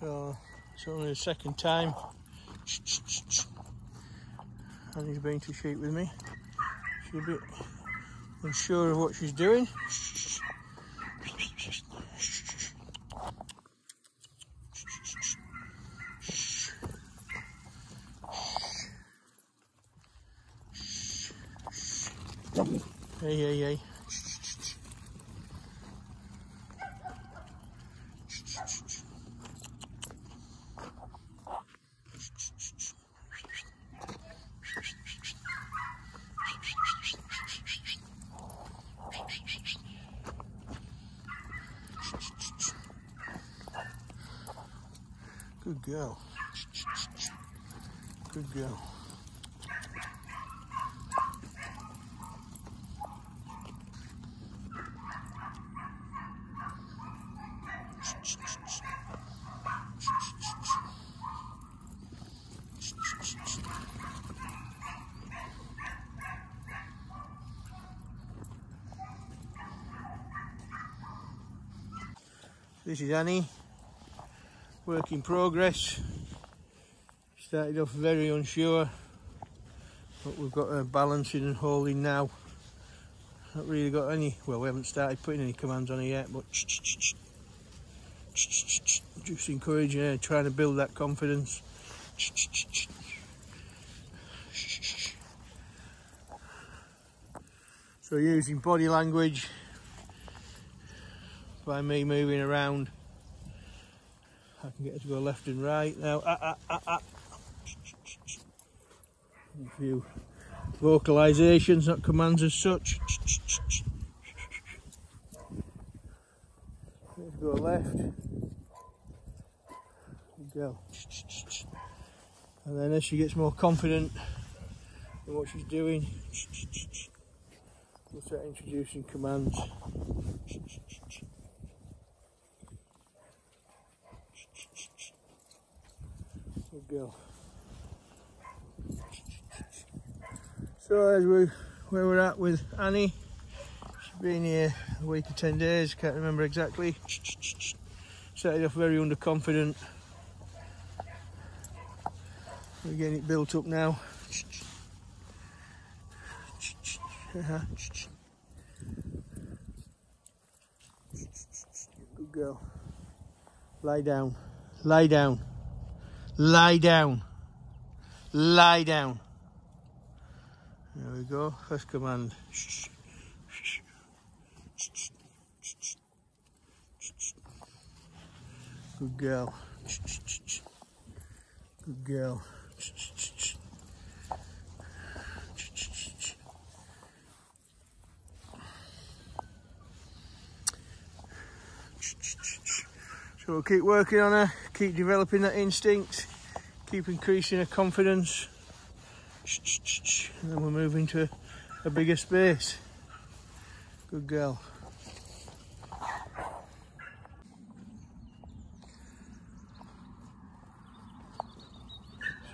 So it's only the second time and he's been to sheep with me. She's a bit unsure of what she's doing. Hey, hey, hey. Good girl. Good girl. This is Annie, work in progress. Started off very unsure, but we've got her balancing and holding now. Not really got any, well we haven't started putting any commands on her yet, but just encouraging her, trying to build that confidence. So using body language, by me moving around. I can get her to go left and right now. Ah, ah, ah, ah. A few vocalisations, not commands as such. Let's go left. Go. And then as she gets more confident in what she's doing, we'll start introducing commands. Girl. So as we where we're at with Annie, she's been here a week or ten days, can't remember exactly. Started off very underconfident. We're getting it built up now. Good girl. Lie down. Lie down. Lie down. Lie down. There we go. First command. Good girl. Good girl. So we'll keep working on her, keep developing that instinct, keep increasing her confidence. And then we'll move into a bigger space. Good girl.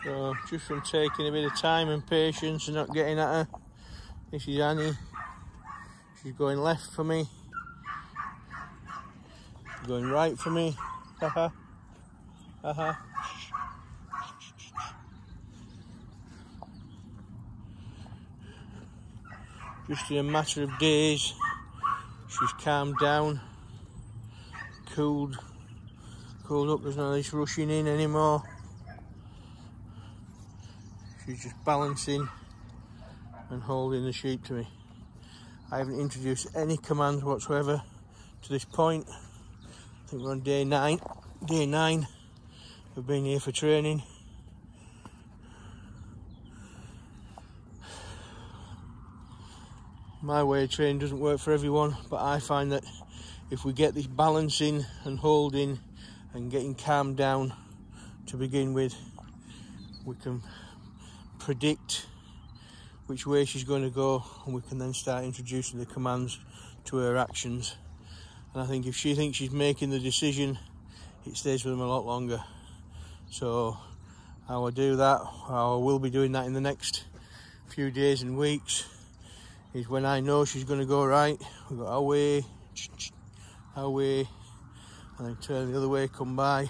So just from taking a bit of time and patience and not getting at her, this is Annie. She's going left for me going right for me. Haha. Haha. Just in a matter of days, she's calmed down, cooled, cooled up. There's no this rushing in anymore. She's just balancing and holding the sheep to me. I haven't introduced any commands whatsoever to this point. I think we're on day nine. Day nine. We've been here for training. My way of training doesn't work for everyone, but I find that if we get this balancing and holding and getting calmed down to begin with, we can predict which way she's going to go and we can then start introducing the commands to her actions. And I think if she thinks she's making the decision it stays with them a lot longer. So I will do that I will be doing that in the next few days and weeks is when I know she's going to go right we go away away and then turn the other way come by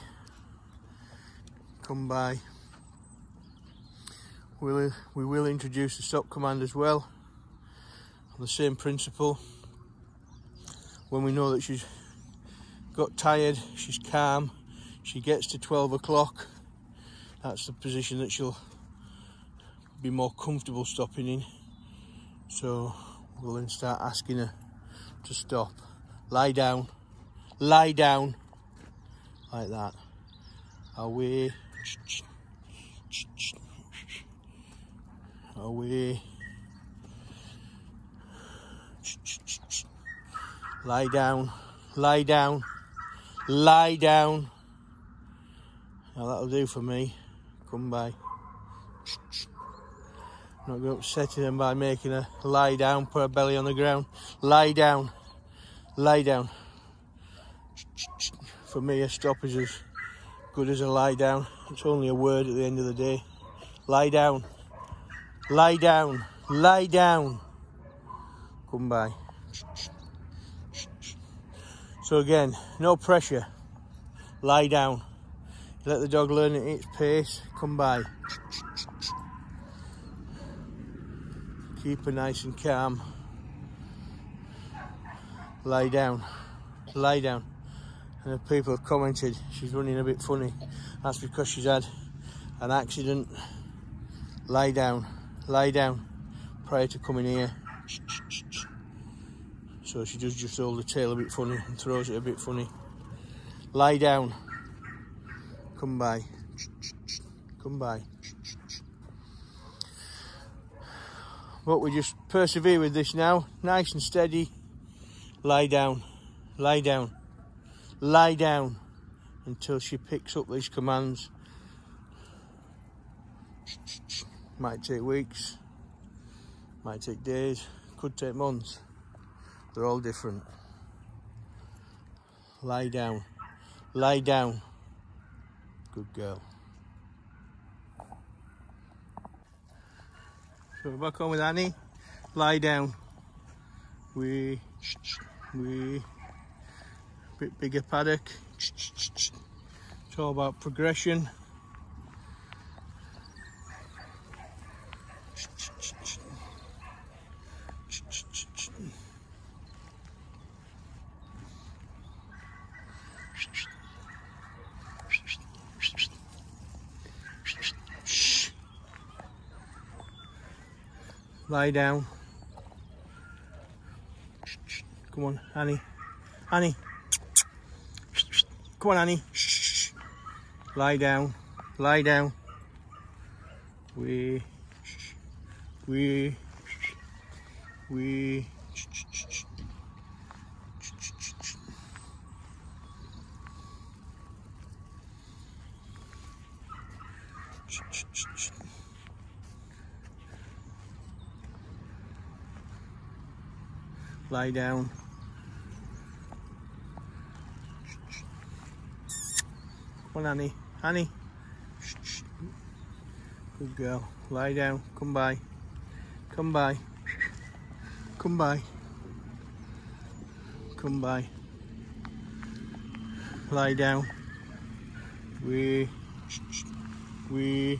come by. We'll, we will introduce the stop command as well on the same principle. When we know that she's got tired, she's calm, she gets to 12 o'clock, that's the position that she'll be more comfortable stopping in. So we'll then start asking her to stop. Lie down, lie down, like that. Away, away. Lie down, lie down, lie down. Now that'll do for me. Come by. Not going to upset them by making her lie down, put her belly on the ground. Lie down, lie down. For me, a stop is as good as a lie down. It's only a word at the end of the day. Lie down, lie down, lie down. Come by. So again, no pressure. Lie down. Let the dog learn at its pace. Come by. Keep her nice and calm. Lie down. Lie down. And the people have commented she's running a bit funny, that's because she's had an accident. Lie down. Lie down prior to coming here. So she does just hold the tail a bit funny and throws it a bit funny. Lie down. Come by. Come by. But we just persevere with this now. Nice and steady. Lie down. Lie down. Lie down until she picks up these commands. Might take weeks. Might take days. Could take months. They're all different. Lie down. Lie down. Good girl. So we're back on with Annie. Lie down. We, we, bit bigger paddock. It's all about progression. Lie down. Come on, Annie. Annie. Come on, Annie. Lie down. Lie down. We. We. We. Lie down. Come on, Annie. Annie. Good girl. Lie down. Come by. Come by. Come by. Come by. Lie down. We. We.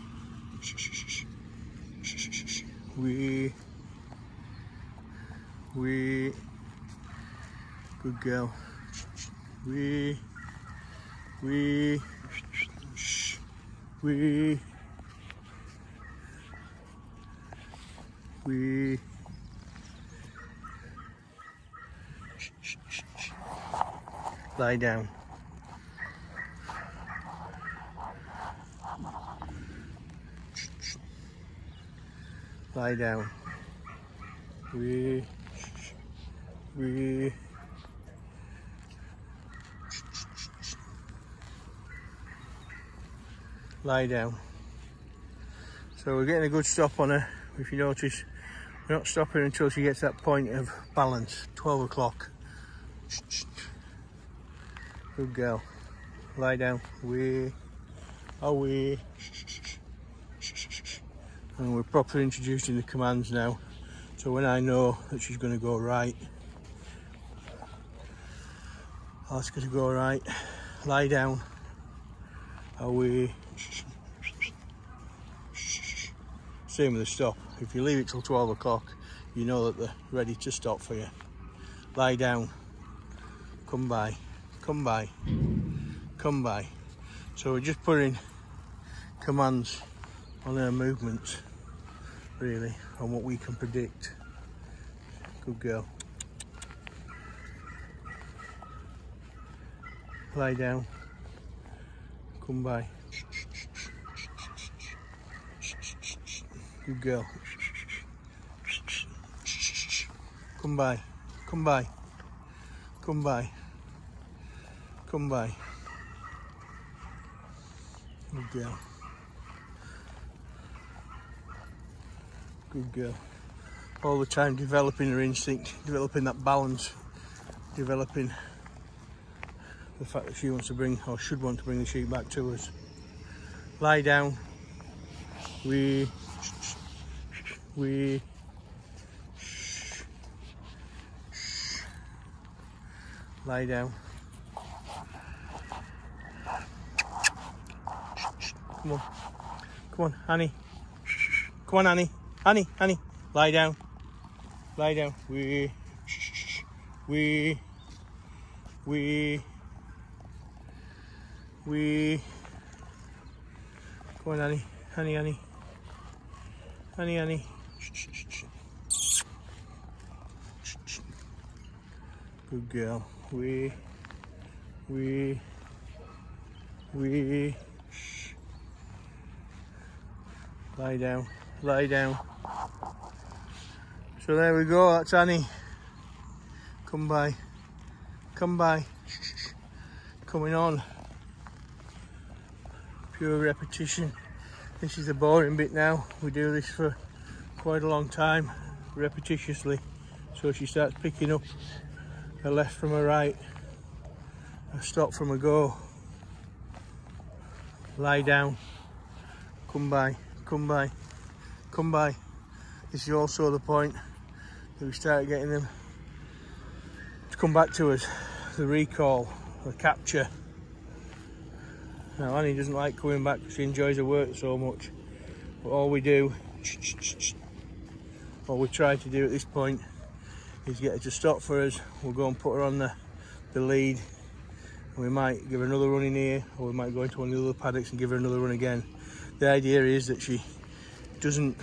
We. We. Good girl. We. We. We. We. Lie down. Lie down. We. We. Lie down. So we're getting a good stop on her. If you notice, we're not stopping until she gets that point of balance, 12 o'clock. Good girl. Lie down. We are Away. Oh, and we're properly introducing the commands now. So when I know that she's going to go right, ask her to go right. Lie down. Away. same with the stop. If you leave it till 12 o'clock, you know that they're ready to stop for you. Lie down, come by, come by, come by. So we're just putting commands on their movements, really, on what we can predict. Good girl. Lie down, come by. Good girl. Come by. Come by. Come by. Come by. Good girl. Good girl. All the time developing her instinct, developing that balance, developing the fact that she wants to bring, or should want to bring the sheep back to us. Lie down. We, we, lie down. Come on. Come on, Annie. Come on, Annie. Annie, Annie. Lie down. Lie down. We. We. We. We. Come on, Annie. Annie, Annie. Annie, Annie. Good girl. We. We. We. Lie down. Lie down. So there we go. That's Annie. Come by. Come by. Coming on. Pure repetition. This is the boring bit now. We do this for quite a long time, repetitiously. So she starts picking up a left from a right, a stop from a go. Lie down, come by, come by, come by. This is also the point that we start getting them to come back to us. The recall, the capture. Now Annie doesn't like coming back because she enjoys her work so much. But all we do, all we try to do at this point is get her to stop for us. We'll go and put her on the, the lead. And we might give her another run in here or we might go into one of the other paddocks and give her another run again. The idea is that she doesn't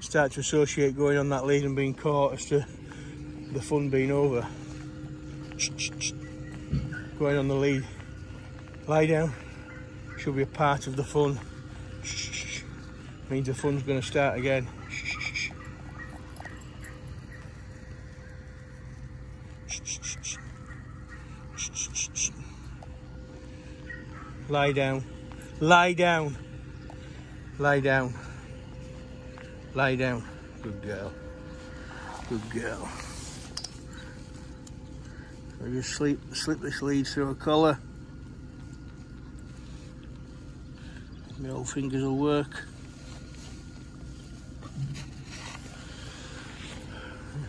start to associate going on that lead and being caught as to the fun being over. Going on the lead. Lie down. Should be a part of the fun. Means the fun's going to start again. Lie down. Lie down. Lie down. Lie down. Good girl. Good girl. I just slip, slip this lead through a collar. My old fingers will work.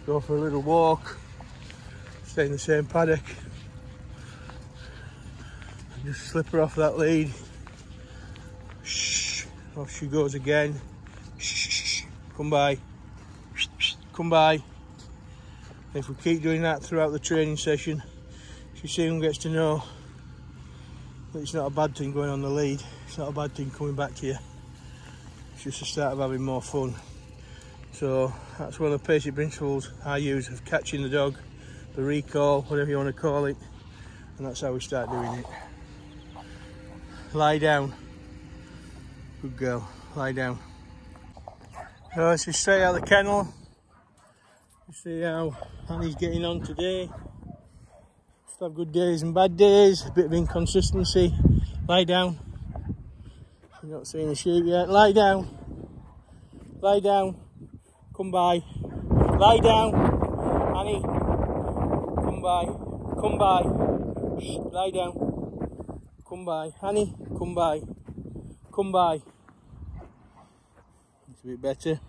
Go for a little walk. Stay in the same paddock. Just slip her off that lead. Shh. Off she goes again. Shh. Come by. Come by. If we keep doing that throughout the training session, she soon gets to know that it's not a bad thing going on the lead. It's not a bad thing coming back here. It's just a start of having more fun. So that's one of the basic principles I use of catching the dog, the recall, whatever you want to call it. And that's how we start doing it. Lie down. Good girl. Lie down. So this is straight out the kennel. You see how Annie's getting on today. Just have good days and bad days. A bit of inconsistency. Lie down. You're not seeing the sheep yet. Lie down. Lie down. Come by. Lie down. Annie. Come by. Come by. Shh. Lie down. Come by. Annie, come by. Come by. It's a bit better.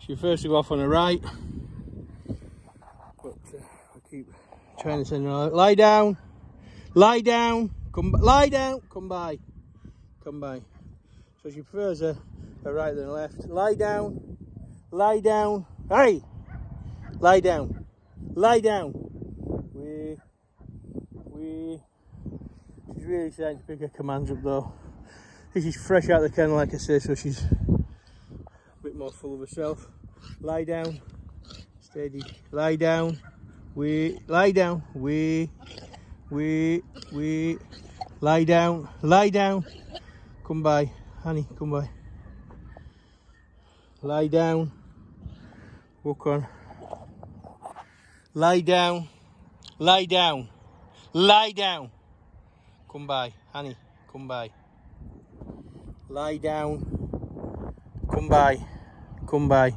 She first to go off on the right. But uh, I keep trying to send her out. Lie down. Lie down. Come lie down. Come by. Come by. So she prefers a a right than a left. Lie down, lie down. Hey, lie down, lie down. We, we. She's really starting to pick her commands up though. Is fresh out of the kennel, like I say, so she's a bit more full of herself. Lie down, steady. Lie down. We lie down. We, we, we. Lie down, lie down. Come by, honey, come by. Lie down. Walk on. Lie down. Lie down. Lie down. Come by, honey, come by. Lie down. Come by. Come by.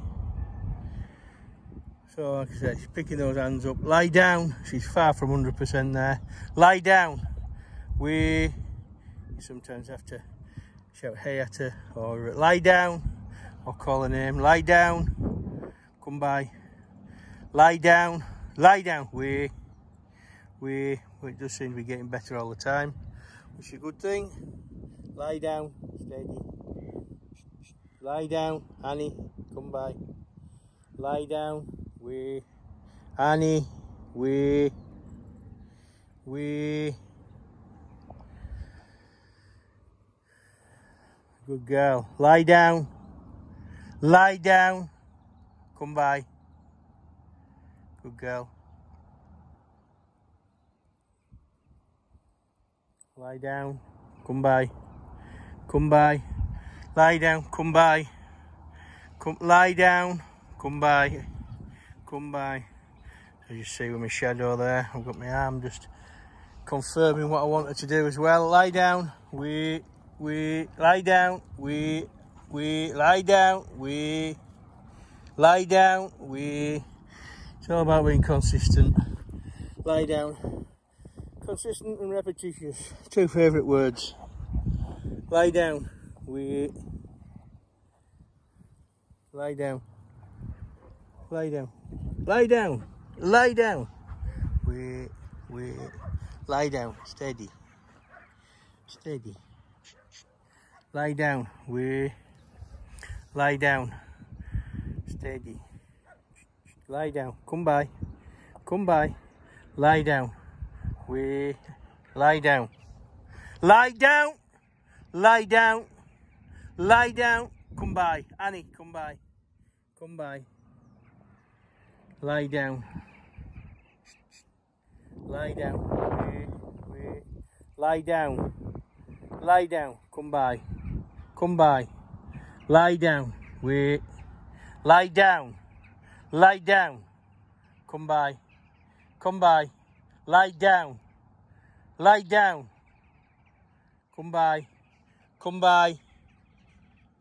So, like I said, she's picking those hands up. Lie down. She's far from 100% there. Lie down we sometimes have to shout hey at her or lie down or call her name. Lie down. Come by. Lie down. Lie down. We we it does seem to be getting better all the time which is a good thing. Lie down. Steady. Lie down. Annie come by. Lie down. We Annie we we Good girl. Lie down. Lie down. Come by. Good girl. Lie down. Come by. Come by. Lie down. Come by. Come. Lie down. Come by. Come by. As you see with my shadow there, I've got my arm just confirming what I wanted to do as well. Lie down. We we lie down, we, we lie down, we lie down, we. It's all about being consistent. Lie down. Consistent and repetitious. Two favourite words. Lie down, we. Lie down. Lie down. Lie down. Lie down. We, we. Lie down. Steady. Steady. Lie down. We lie down. Steady. Lie down. Come by. Come by. Lie down. We lie down. Lie down. Lie down. Lie down. Come by. Annie, come by. Come by. Lie down. Lie down. We, we. Lie down. Lie down. Come by. Come by. Lie down. Wait. Lie down. Lie down. Come by. Come by. Lie down. Lie down. Come by. Come by.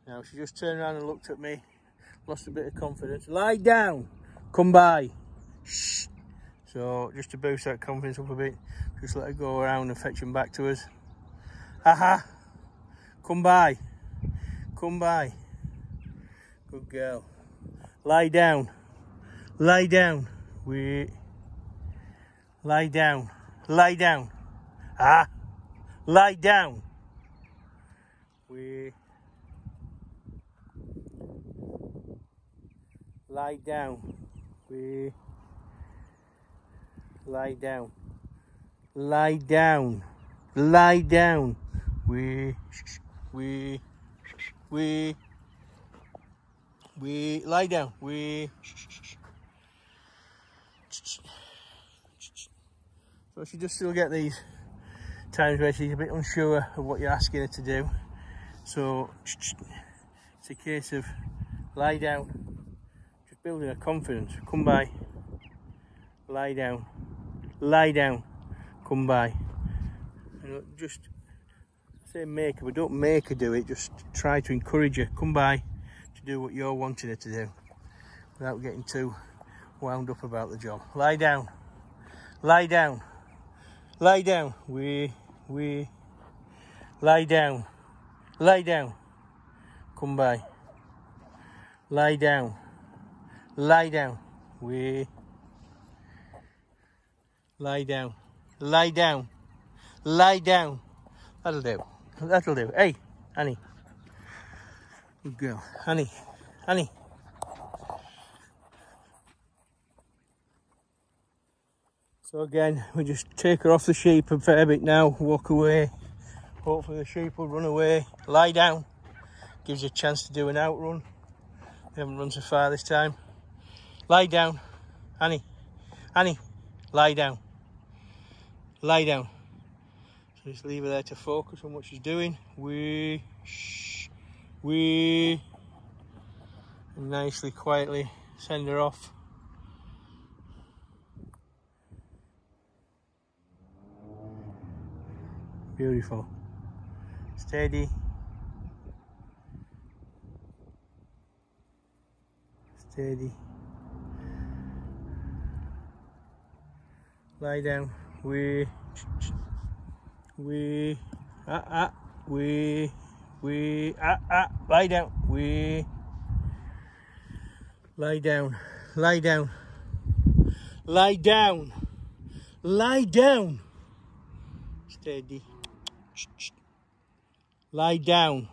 Now she just turned around and looked at me. Lost a bit of confidence. Lie down. Come by. Shh. So just to boost that confidence up a bit, just let her go around and fetch him back to us. Aha. Come by. Come by. Good girl. Lie down. Lie down. Wait. Lie down. Lie down. Ah. Lie down. Wait. Lie down. Wait. Lie down. Lie down. Lie down. We. We we we lie down. We so she does still get these times where she's a bit unsure of what you're asking her to do. So it's a case of lie down. Just building her confidence. Come by. Lie down. Lie down. Come by. And just say make her, but don't make her do it. Just try to encourage her. Come by to do what you're wanting her to do without getting too wound up about the job. Lie down. Lie down. Lie down. We, we, lie down. Lie down. Come by. Lie down. Lie down. We, lie down. Lie down. Lie down. That'll do. That'll do. Hey, Annie. Good girl. Honey, honey. So again, we just take her off the sheep a fair bit now, walk away. Hopefully the sheep will run away. Lie down. Gives you a chance to do an outrun. They haven't run so far this time. Lie down. Annie. Annie. Lie down. Lie down. Just leave her there to focus on what she's doing. We shh, we and nicely, quietly send her off. Beautiful. Steady. Steady. Lie down. We. We. Ah, ah. We. We. Ah, ah. Lie down. We. Lie down. Lie down. Lie down. Lie down. Steady. Lie down.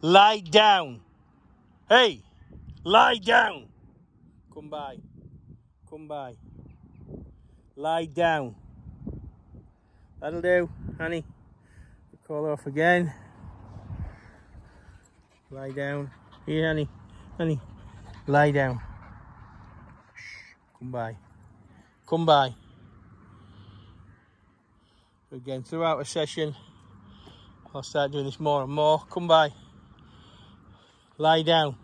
Lie down. Hey, lie down. Come by. Come by. Lie down. That'll do, honey. Call off again. Lie down. Here, honey. Honey. Lie down. Come by. Come by. Again, throughout a session, I'll start doing this more and more. Come by. Lie down.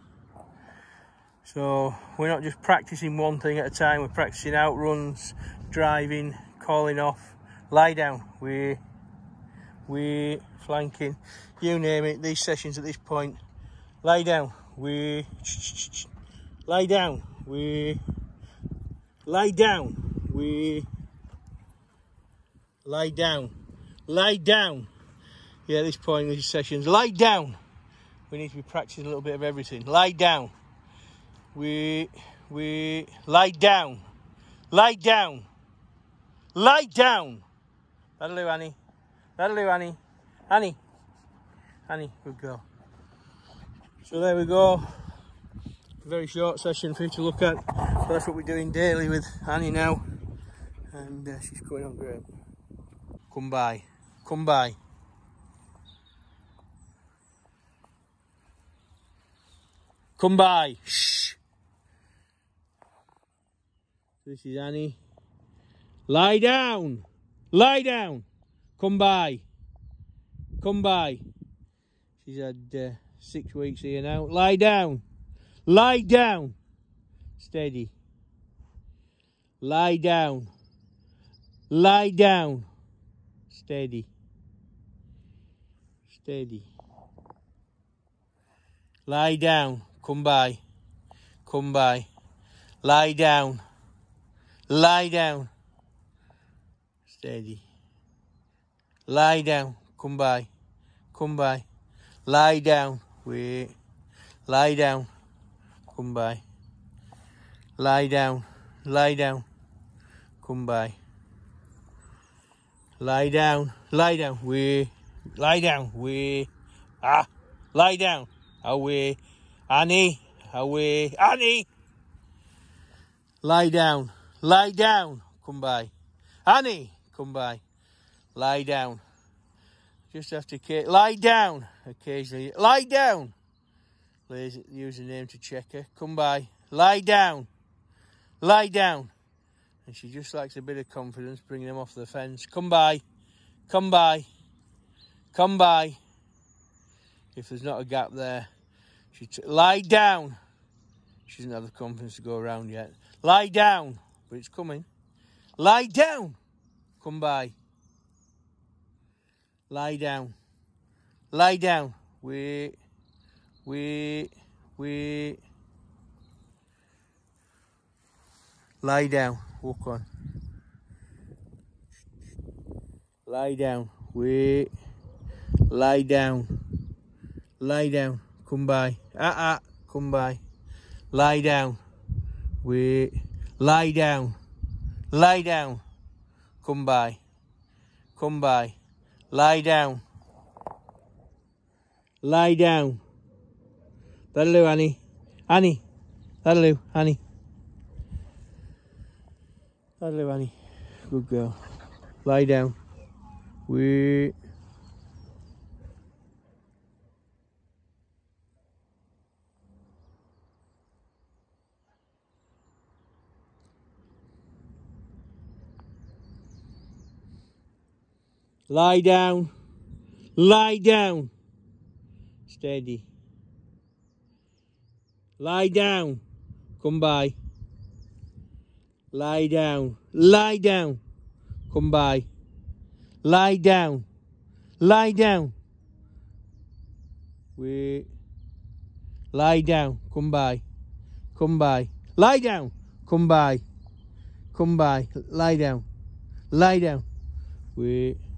So we're not just practicing one thing at a time, we're practicing outruns, driving, calling off. Lie down. We we flanking, you name it, these sessions at this point. Lie down. We lie down. We lie down. We lie down. Lie down. Yeah, at this point in these sessions, lie down. We need to be practicing a little bit of everything. Lie down. We we lie down. Lie down. Lie down. That'll do, Annie. That'll do, Annie. Annie. Annie, good girl. So there we go. Very short session for you to look at. So that's what we're doing daily with Annie now. And uh, she's going on great. Come by. Come by. Come by. Shh. This is Annie. Lie down. Lie down. Come by. Come by. She's had uh, six weeks here now. Lie down. Lie down. Steady. Lie down. Lie down. Steady. Steady. Lie down. Come by. Come by. Lie down. Lie down. Steady. Lie down. Come by. Come by. Lie down. Wait. Lie down. Come by. Lie down. Lie down. Come by. Lie down. Lie down. We. Lie down. We. Ah. Lie down. Away. Annie. Away. Annie. Lie down. Lie down. Come by. Annie. Come by. Lie down. Just have to lie down occasionally. Lie down. Use the name to check her. Come by. Lie down. Lie down. And she just likes a bit of confidence, bringing them off the fence. Come by. Come by. Come by. If there's not a gap there. She lie down. She doesn't have the confidence to go around yet. Lie down. But it's coming. Lie down. Come by. Lie down. Lie down. Wait. Wait. Wait. Lie down. Walk on. Lie down. Wait. Lie down. Lie down. Come by. Ah ah. Come by. Lie down. Wait. Lie down. Lie down. Come by. Come by. Lie down. Lie down. That'll do, Annie. Annie. That'll do, Annie. That'll do, Annie. Good girl. Lie down. Wait. Lie down. Lie down. Steady. Lie down. Come by. Lie down. Lie down. Come by. Lie down. Lie down. Wait. Lie down. Come by. Come by. Lie down. Come by. Come by. Lie down. Lie down. Wait.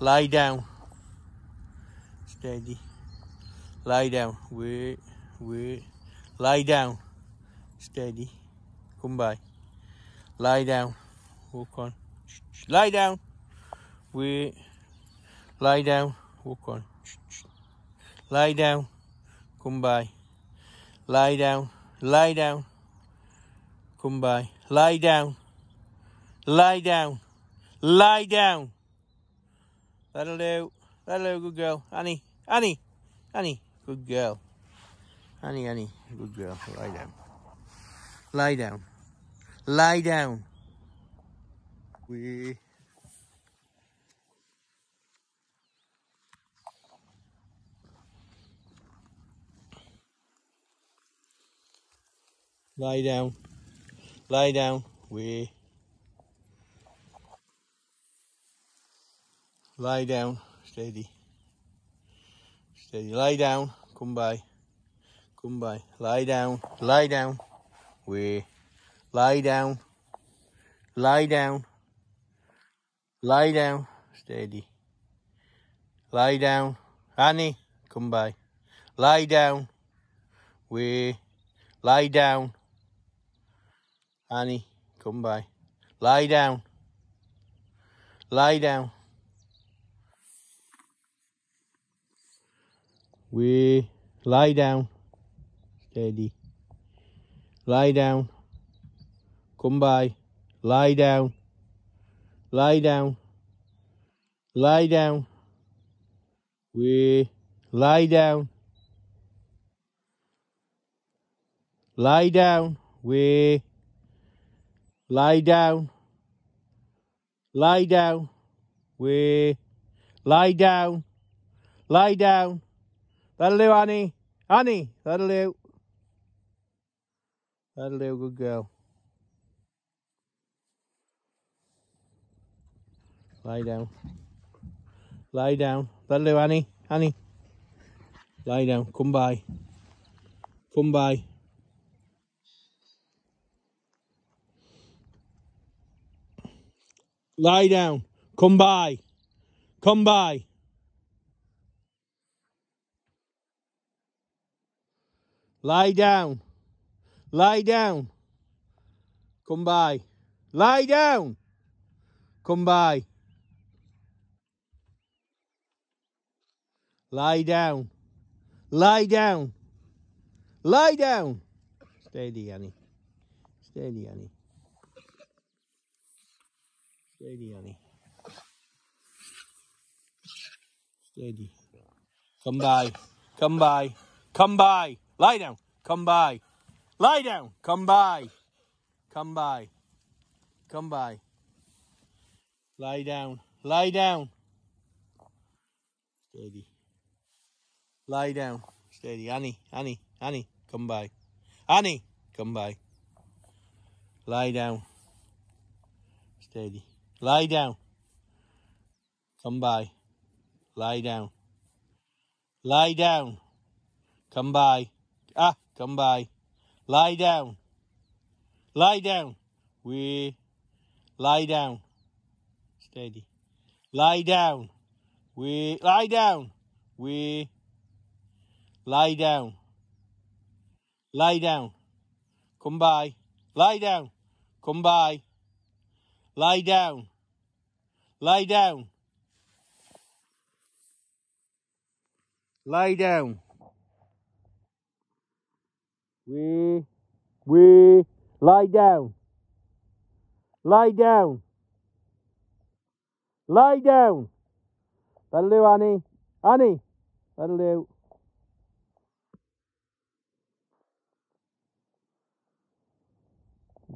Lie down. Steady. Lie down. Wait. Wait. Lie down. Steady. Come by. Lie down. Walk on. Lie down. Wait. Lie down. Walk on. Lie down. Come by. Lie down. Lie down. Come by. Lie down. Lie down. Lie down. That'll do. That'll do. Good girl. Annie. Annie. Annie. Good girl. Annie, Annie. Good girl. Lie down. Lie down. Lie down. We. Lie down. Lie down. We. Lie down, steady. Steady, lie down, come by. Come by, lie down, lie down. Way, lie down, lie down. Lie down, steady. Lie down, Annie, come by. Lie down, way, lie down. Annie, come by. Lie down. Lie down. We lie down. Steady. Lie down. Come by. Lie down. Lie down. Lie down. We lie down. Lie down. We lie down. Lie down. We lie down. Lie down. That'll do, Annie. Annie, that'll do. That'll do, good girl. Lie down. Lie down. That'll do, Annie. Annie. Lie down. Come by. Come by. Lie down. Come by. Come by. Lie down. Lie down. Come by. Lie down. Come by. Lie down. Lie down. Lie down. Steady, Annie. Steady, Annie. Steady, Annie. Steady. Come by. Come by. Come by. Lie down. Come by. Lie down. Come by. Come by. Come by. Lie down. Lie down. Steady. Lie down. Steady. Annie. Annie. Annie. Come by. Annie. Come by. Lie down. Steady. Lie down. Come by. Lie down. Lie down. Come by. Ah, come by. Lie down. Lie down. We lie down. Steady. Lie down. We lie down. We lie down. Lie down. Come by. Lie down. Come by. Lie down. Lie down. Lie down. We, we, lie down. Lie down. Lie down. That'll do, Annie. Annie. That'll do.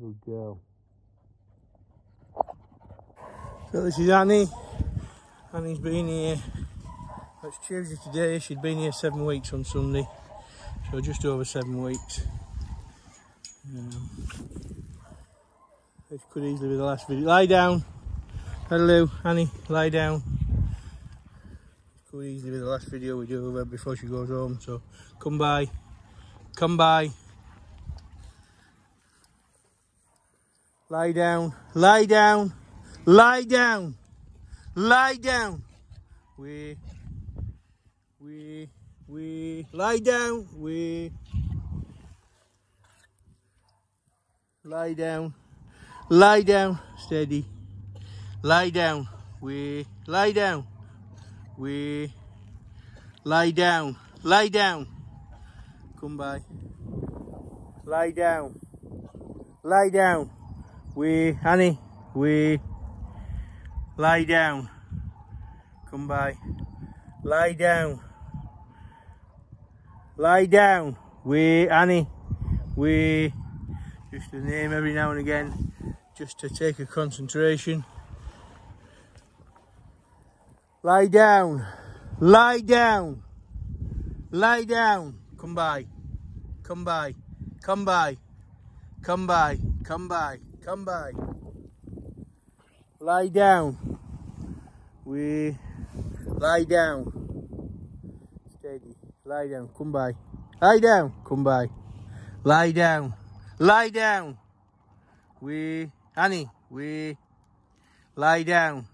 Good girl. So this is Annie. Annie's been here. It's Tuesday today. She'd been here seven weeks on Sunday. So just over seven weeks. Um, this could easily be the last video. Lie down. Hello, Annie. Lie down. Could easily be the last video we do of her before she goes home. So come by. Come by. Lie down. Lie down. Lie down. Lie down. We. We. We. Lie down. We. Lie down. Lie down. Steady. Lie down. We. Lie down. We. Lie down. Lie down. Come by. Lie down. Lie down. We, honey, we, lie down. Come by. Lie down. Lie down. We, Annie, we, just a name every now and again, just to take a concentration. Lie down. Lie down. Lie down. Come by. Come by. Come by. Come by. Come by. Come by. Lie down. We lie down. Lie down. Come by. Lie down. Come by. Lie down. Lie down. We Annie. We lie down.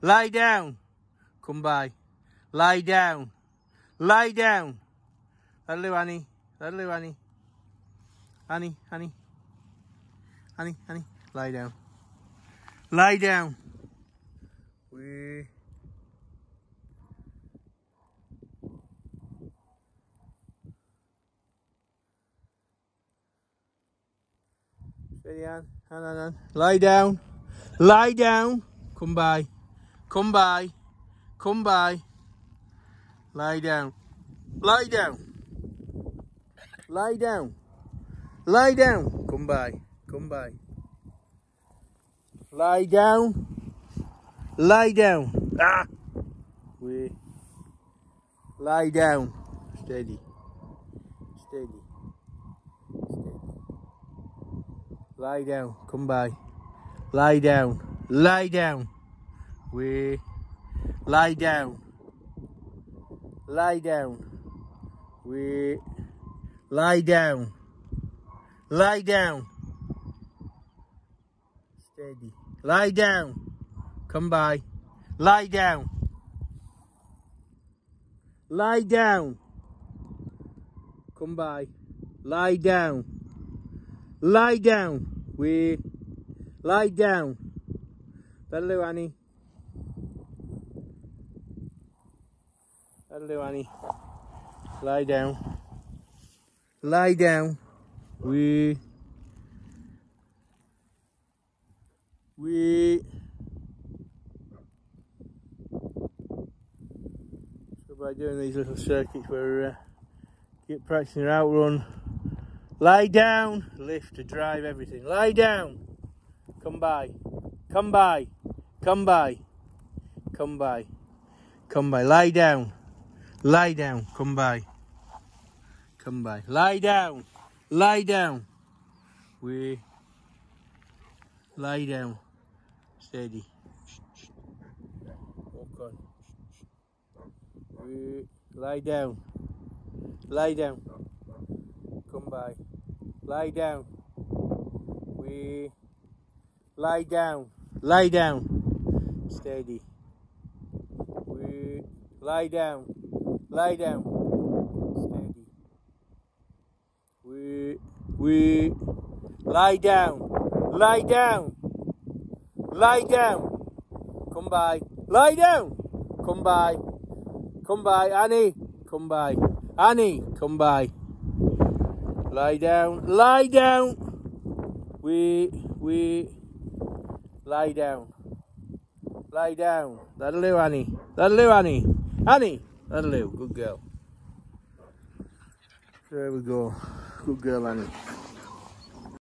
Lie down. Come by. Lie down. Lie down. Hello, Annie. Hello, Annie. Annie, Annie. Honey, honey, lie down. Lie down. We. Steady on, on, on, on. Lie down. Lie down. Come by. Come by. Come by. Lie down. Lie down. Lie down. Lie down. Come by. Come by. Lie down. Lie down. Ah! We lie down. Steady. Steady. Steady. Lie down. Come by. Lie down. Lie down. We lie down. Lie down. We lie down. Lie down. Steady. Lie down. Come by. Lie down. Lie down. Come by. Lie down. Lie down. We lie down. That'll do, Annie. That'll do, Annie. Lie down. Lie down. We we so by doing these little circuits we're uh, get practicing your outrun lie down lift to drive everything. Lie down. Come by. Come by. Come by. Come by. Come by. Lie down. Lie down. Come by. Come by. Lie down. Lie down. We lie down. Steady. Walk on. We lie down. Lie down. Come by. Lie down. We lie down. Lie down. Steady. We lie down. Lie down. Steady. We we lie down. Lie down. Lie down. Come by. Lie down. Come by. Come by, Annie. Come come by. Annie, come by. Lie down, lie down. We, we, lie down. Lie down. That'll do, Annie. That'll do, Annie. Annie, that'll do. Good girl. There we go. Good girl, Annie.